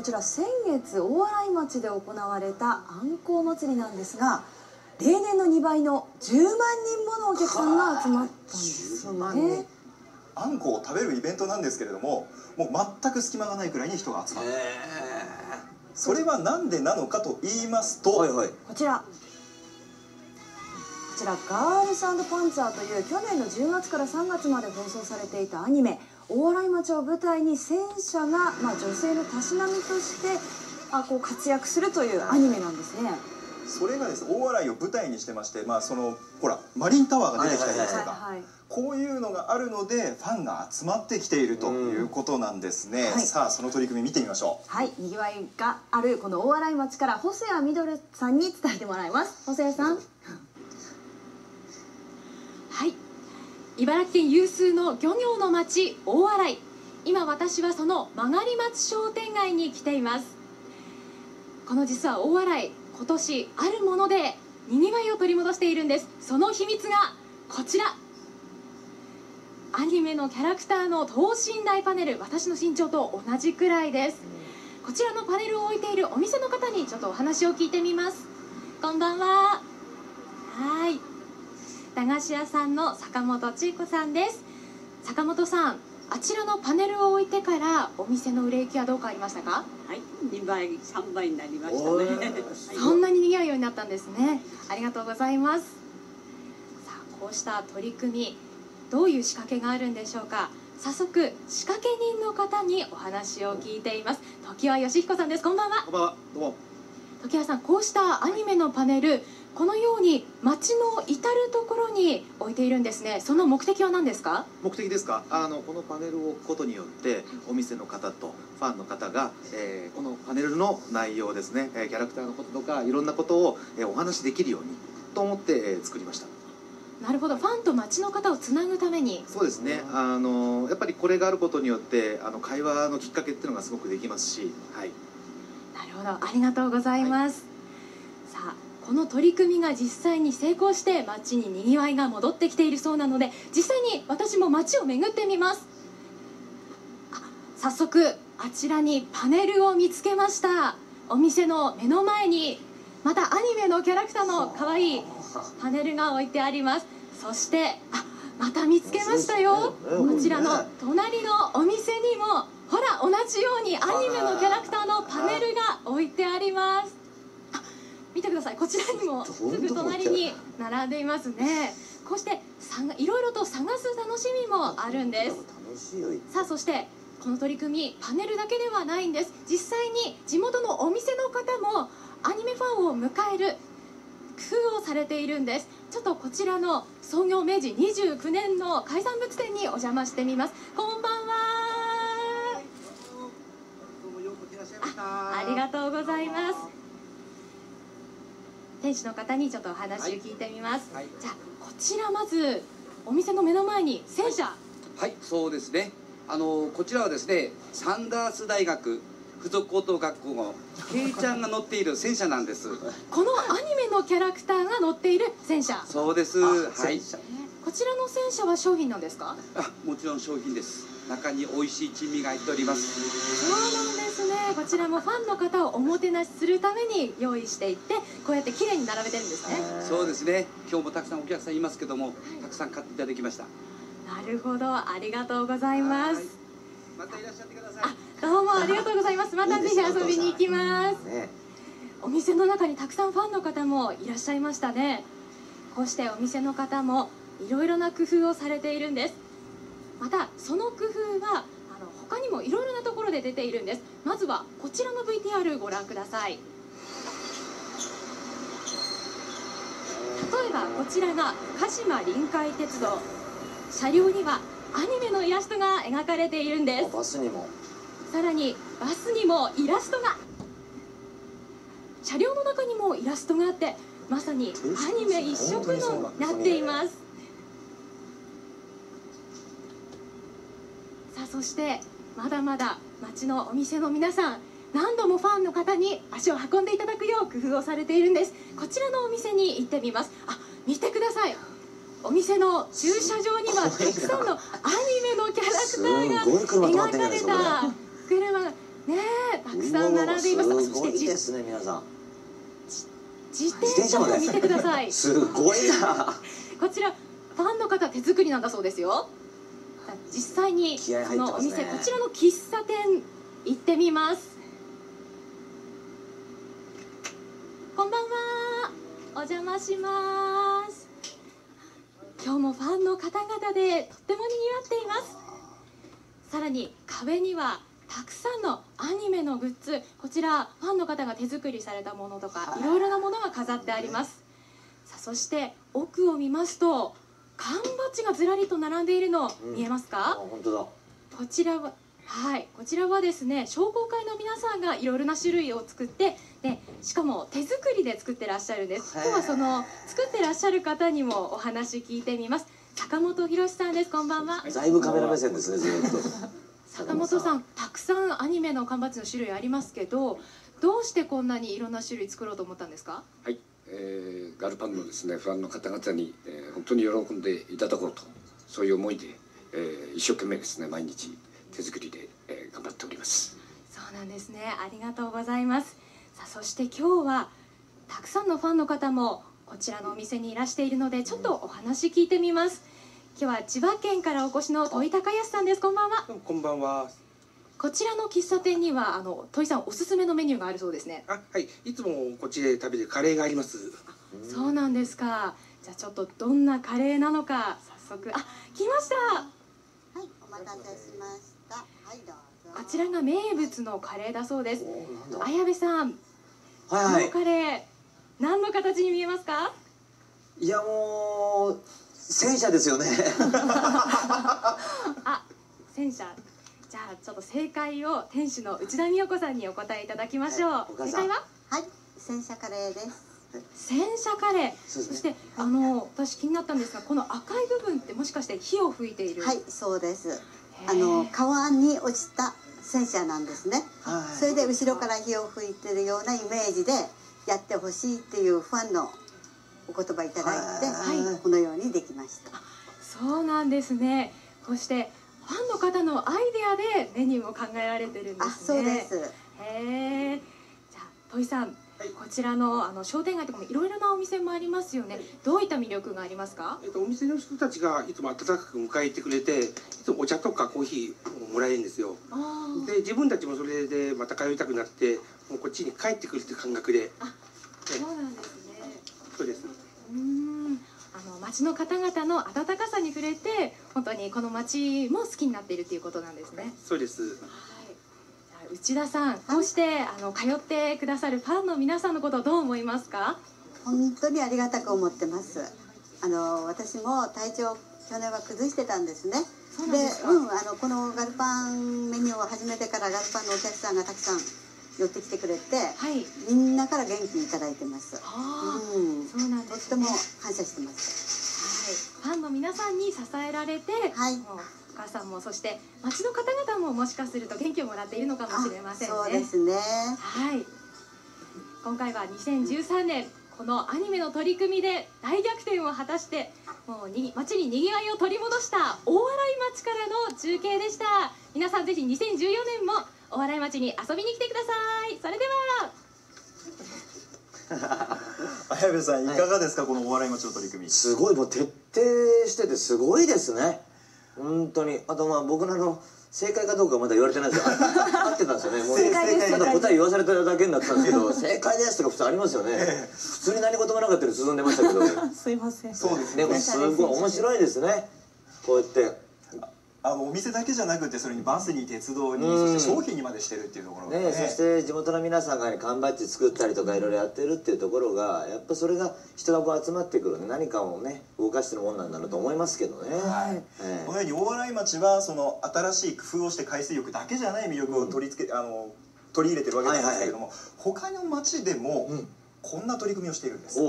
こちら先月大洗町で行われたあんこう祭りなんですが例年の2倍の10万人ものお客さんが集まったんですよね。あんこを食べるイベントなんですけれどももう全く隙間がないくらいに人が集まる。それは何でなのかと言いますと、はいはい。こちら。こちら「ガールズパンツァー」という去年の10月から3月まで放送されていたアニメ大洗町を舞台に戦車が、まあ、女性のたしなみとしてあこう活躍するというアニメなんですね。それがですね大洗を舞台にしてましてまあそのほらマリンタワーが出てきたりですとか、こういうのがあるのでファンが集まってきているということなんですね、はい。さあその取り組み見てみましょう。はい、にぎわいがあるこの大洗町から細谷みどるさんに伝えてもらいます。細谷さん。はい茨城県有数の漁業の町大洗。今私はその曲がり町商店街に来ています。この実は大洗今年あるものでにぎわいを取り戻しているんです。その秘密がこちら。アニメのキャラクターの等身大パネル私の身長と同じくらいです。こちらのパネルを置いているお店の方にちょっとお話を聞いてみます。こんばんは。はい。駄菓子屋さんの坂本千恵子さんです。坂本さんあちらのパネルを置いてからお店の売れ行きはどうかありましたか？はい、2倍、3倍になりましたおね。ーそんなに賑わうようになったんですね。ありがとうございます。さあこうした取り組みどういう仕掛けがあるんでしょうか？早速仕掛け人の方にお話を聞いています。時和義彦さんです。こんばんは。こんばんは。どうも。時和さんこうしたアニメのパネルこのように街の至る所に置いているんですね。その目的は何ですか？目的ですか？あのこのパネルを置くことによってお店の方とファンの方が、えーこのパネルの内容ですね、えーキャラクターのこととかいろんなことを、えーお話しできるようにと思って、えー作りました。なるほど。ファンと街の方をつなぐために。そうですね。あのやっぱりこれがあることによってあの会話のきっかけっていうのがすごくできますしはい。なるほど。ありがとうございます、さあこの取り組みが実際に成功して街ににぎわいが戻ってきているそうなので実際に私も街を巡ってみます。あ早速あちらにパネルを見つけました。お店の目の前にまたアニメのキャラクターの可愛いパネルが置いてあります。そしてあまた見つけましたよ。こちらの隣のお店にもほら同じようにアニメのキャラクターのパネルが置いてあります。あ見てください。こちらにもすぐ隣に並んでいますね。こうしていろいろと探す楽しみもあるんです。さあそしてこの取り組みパネルだけではないんです。実際に地元のお店の方もアニメファンを迎える工夫をされているんです。ちょっとこちらの創業明治29年の海産物店にお邪魔してみます。こんばんはどうもようこそいらっしゃいましたありがとうございます店主の方にちょっとお話を聞いてみます、はいじゃあこちらまずお店の目の前に戦車、はい、そうですね。あのこちらはですね、サンダース大学附属高等学校のケイちゃんが乗っている戦車なんです。このアニメのキャラクターが乗っている戦車そうです。はい。こちらの戦車は商品なんですか？あ、もちろん商品です。中に美味しい珍味が入っております。そうなんですね。こちらもファンの方をおもてなしするために用意していってこうやって綺麗に並べてるんですね。そうですね。今日もたくさんお客さんいますけども、たくさん買っていただきました。なるほど。ありがとうございます。はい。またいらっしゃってください。あどうもありがとうございます。またぜひ遊びに行きます。ね。お店の中にたくさんファンの方もいらっしゃいましたね。こうしてお店の方もいろいろな工夫をされているんです。またその工夫はあの他にもいろいろなところで出ているんです。まずはこちらの VTR ご覧ください。例えばこちらが鹿島臨海鉄道。車両にはアニメのイラストが描かれているんです。バスにも。さらにバスにもイラストが。車両の中にもイラストがあってまさにアニメ一色のなっていますさあそしてまだまだ街のお店の皆さん何度もファンの方に足を運んでいただくよう工夫をされているんです。こちらのお店に行ってみます。あ見てください。お店の駐車場には たくさんのアニメのキャラクターが描かれた車がねえたくさんいます。すごいそしてですね皆さん。自転車も見てください。すごいな。こちらファンの方手作りなんだそうですよ実際にそのお入ってますね。店こちらの喫茶店行ってみます。こんばんは。お邪魔します。今日もファンの方々でとっても賑わっています。さらに壁にはたくさんのアニメのグッズこちらファンの方が手作りされたものとかいろいろなものが飾ってあります。さあそして奥を見ますと缶バッジがずらりと並んでいるのうん。見えますあか、本当だ。こちらははい。こちらはですね商工会の皆さんがいろいろな種類を作ってでしかも手作りで作ってらっしゃるんです。今日はその作ってらっしゃる方にもお話聞いてみます。坂本博さんです。こんばんは。だいぶカメラ目線ですねずっと。坂本さんたくさんアニメの缶バッジの種類ありますけどどうしてこんなにいろんな種類作ろうと思ったんですか？はい、えーガルパンのですねファンの方々に、えー本当に喜んでいただこうとそういう思いで、えー一生懸命ですね毎日手作りで、えー頑張っております。そうなんですね。ありがとうございます。さあそして今日はたくさんのファンの方もこちらのお店にいらしているのでちょっとお話聞いてみます。今日は千葉県からお越しの土井隆康さんです。こんばんは。こんばんは。こちらの喫茶店にはあの土井さんおすすめのメニューがあるそうですねあ、はい。いつもこっちで食べてるカレーがあります。そうなんですかじゃあちょっとどんなカレーなのか早速あ来ましたはい、お待たせしました。はい、どうぞ。こちらが名物のカレーだそうです綾部さんこはいはいのカレー何の形に見えますか？いやもう戦車ですよね あ、戦車。じゃあちょっと正解を店主の内田美代子さんにお答えいただきましょう。はい正解は？はい、戦車カレーです。戦車カレー。そうですそしてあの私気になったんですがこの赤い部分ってもしかして火を吹いている？はい、そうです。あの川に落ちた戦車なんですね。はいそれで後ろから火を吹いてるようなイメージでやってほしいっていうファンのお言葉いただいて、はいこのようにできました。そうなんですね。こうしてファンの方のアイデアでメニューも考えられてるんであ、すね。そうです。へえ。じゃあ土井さん。こちらのあの商店街とかもいろいろなお店もありますよね。どういった魅力がありますか？えっとお店の人たちがいつも温かく迎えてくれて、いつもお茶とかコーヒーをもらえるんですよ。で自分たちもそれでまた通いたくなって、もうこっちに帰ってくるって感覚で、そうなんですね。そうです。うーんあの町の方々の温かさに触れて本当にこの町も好きになっているということなんですね。そうです。はい。じゃあ内田さん、こうしてあの通ってくださるファンの皆さんのことをどう思いますか？本当にありがたく思ってます。あの私も体調去年は崩してたんですね。でうん、あのこのガルパンメニューを始めてからガルパンのお客さんがたくさん寄ってきてくれて、はい。みんなから元気いただいてます。うん、そうなんですね。とっても感謝してます。はい。ファンの皆さんに支えられて、はいお母さんもそして町の方々ももしかすると元気をもらっているのかもしれませんね。そうですね。はい。今回は2013年このアニメの取り組みで大逆転を果たしてもうに街に賑わいを取り戻した大洗町からの中継でした皆さんぜひ2014年も大洗町に遊びに来てください。それでは。綾部さんい。かがですか、このお笑い町の取り組み？すごいもう徹底しててすごいですね。本当に。あとまあ僕のあの正解かどうかはまだ言われてないですよ。合ってたんですよね。もう正解です。まだ答え言わされただけになってたんですけど正解ですとか普通ありますよね。普通に何事もなかったように進んでましたけど。すいません。そうですね。でもすごい面白いですね。こうやってあのお店だけじゃなくてそれにバスに鉄道に、うん。そして商品にまでしてるっていうところがね、そして地元の皆さんが、ね、缶バッジ作ったりとかいろいろやってるっていうところがやっぱそれが人がこう集まってくるね何かをね動かしてるもんなんだろうと思いますけどね、このように大洗町はその新しい工夫をして海水浴だけじゃない魅力を取り付け、あの取り入れてるわけなんですけれども、他の町でもうん。こんな取り組みをしているんです、